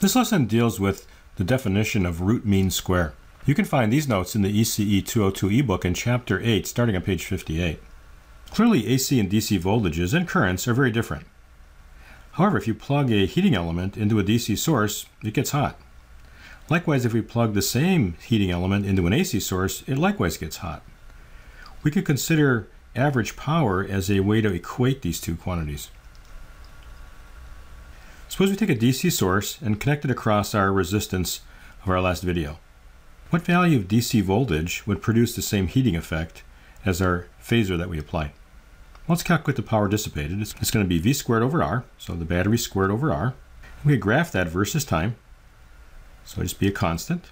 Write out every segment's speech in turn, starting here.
This lesson deals with the definition of root mean square. You can find these notes in the ECE 202 ebook in Chapter 8, starting on page 58. Clearly, AC and DC voltages and currents are very different. However, if you plug a heating element into a DC source, it gets hot. Likewise, if we plug the same heating element into an AC source, it likewise gets hot. We could consider average power as a way to equate these two quantities. Suppose we take a DC source and connect it across our resistance of our last video. What value of DC voltage would produce the same heating effect as our phasor that we apply? Let's calculate the power dissipated. It's, it's going to be V squared over R, so the battery squared over R. We could graph that versus time, so it just be a constant.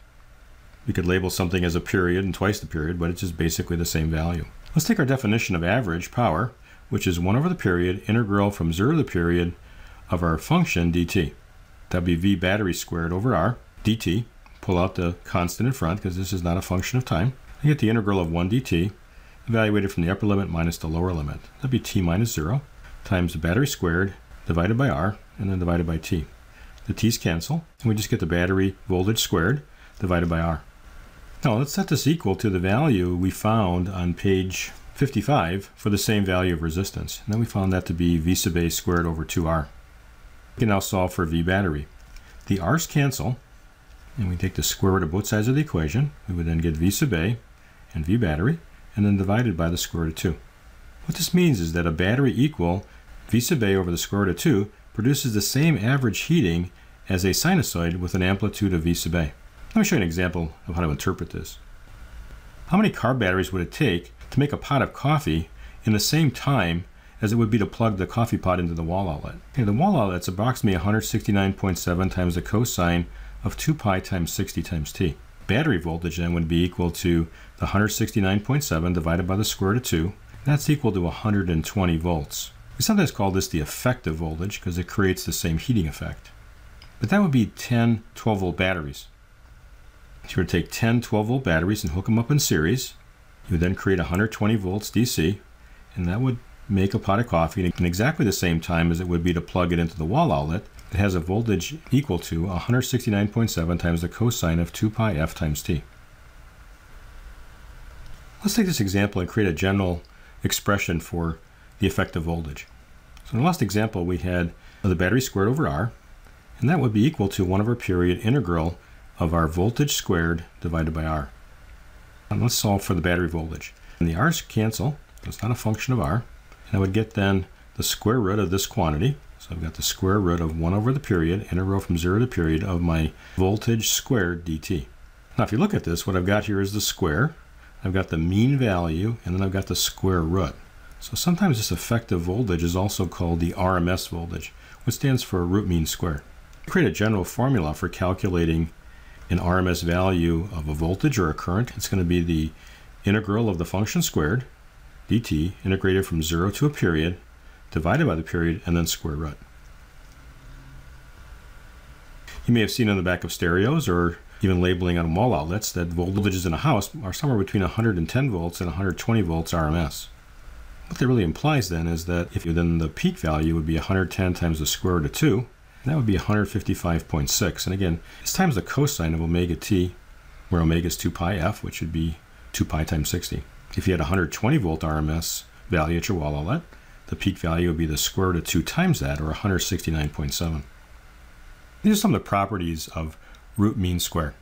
We could label something as a period and twice the period, but it's just basically the same value. Let's take our definition of average power, which is 1 over the period, integral from 0 to the period of our function dt. That would be v battery squared over r dt. Pull out the constant in front because this is not a function of time. I get the integral of 1 dt evaluated from the upper limit minus the lower limit. That would be t minus 0 times the battery squared divided by r and then divided by t. The t's cancel and we just get the battery voltage squared divided by r. Now let's set this equal to the value we found on page 55 for the same value of resistance. And then we found that to be v sub a squared over 2r. We can now solve for V battery. The R's cancel, and we take the square root of both sides of the equation. We would then get V sub A and V battery, and then divided by the square root of 2. What this means is that a battery equal V sub A over the square root of 2 produces the same average heating as a sinusoid with an amplitude of V sub A. Let me show you an example of how to interpret this. How many car batteries would it take to make a pot of coffee in the same time as it would be to plug the coffee pot into the wall outlet. Okay, the wall outlet's approximately 169.7 times the cosine of 2 pi times 60 times t. Battery voltage then would be equal to the 169.7 divided by the square root of 2. That's equal to 120 volts. We sometimes call this the effective voltage because it creates the same heating effect. But that would be 10 12 volt batteries. If you were to take 10 12 volt batteries and hook them up in series, you would then create 120 volts DC, and that would make a pot of coffee in exactly the same time as it would be to plug it into the wall outlet. It has a voltage equal to 169.7 times the cosine of 2 pi f times t. Let's take this example and create a general expression for the effective voltage. So in the last example, we had the battery squared over R, and that would be equal to 1 over period integral of our voltage squared divided by R. And let's solve for the battery voltage. And the R's cancel, so it's not a function of R. And I would get then the square root of this quantity. So I've got the square root of 1 over the period, integral from 0 to period, of my voltage squared dt. Now if you look at this, what I've got here is the square. I've got the mean value, and then I've got the square root. So sometimes this effective voltage is also called the RMS voltage, which stands for root mean square. Create a general formula for calculating an RMS value of a voltage or a current. It's going to be the integral of the function squared dt integrated from 0 to a period, divided by the period, and then square root. You may have seen on the back of stereos or even labeling on wall outlets that voltages in a house are somewhere between 110 volts and 120 volts RMS. What that really implies then is that if you then the peak value would be 110 times the square root of 2, that would be 155.6. And again, it's times the cosine of omega t, where omega is 2 pi f, which would be 2 pi times 60. If you had 120 volt RMS value at your wall outlet, the peak value would be the square root of 2 times that, or 169.7. These are some of the properties of root mean square.